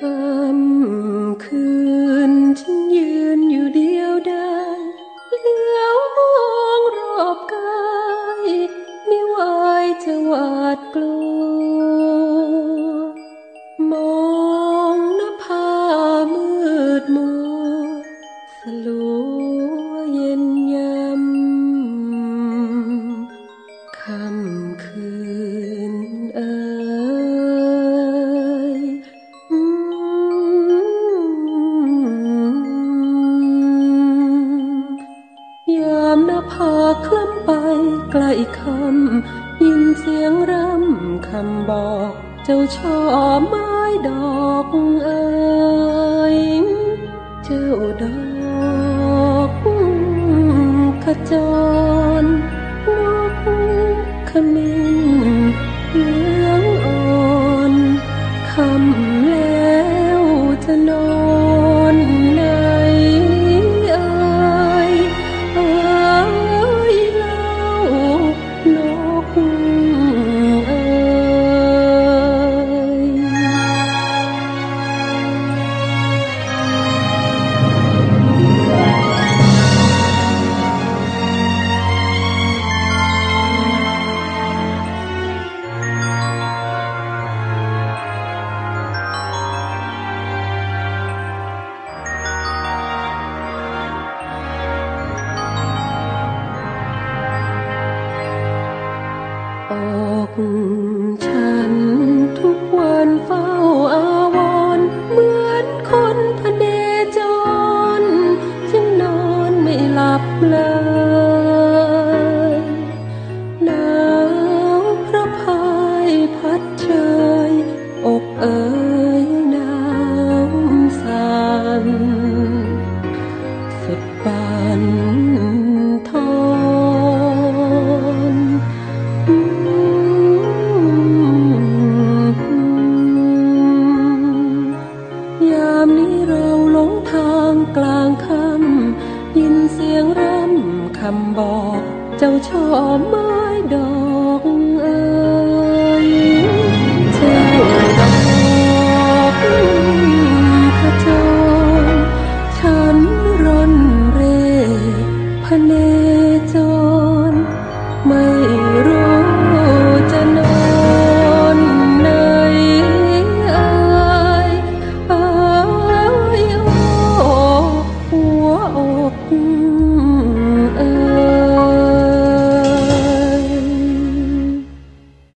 คำคืนฉันยืนอยู่เดียวดายเหลียวมองรอบกาย ไม่ไหวจะหวาดกลัวาคล้ำไปใกล้คำยินเสียงร่ำคำบอก เจ้าช่อไม้ดอกเอ๋ยเจ้าดอกขจร 억제 ยามนี้เราหลงทางกลางค่ำยินเสียงร่ำคำบอก เจ้าช่อไม้ดอกเอ๋ยเจ้าดอกขจรฉันร่อนเร่พนจรไม่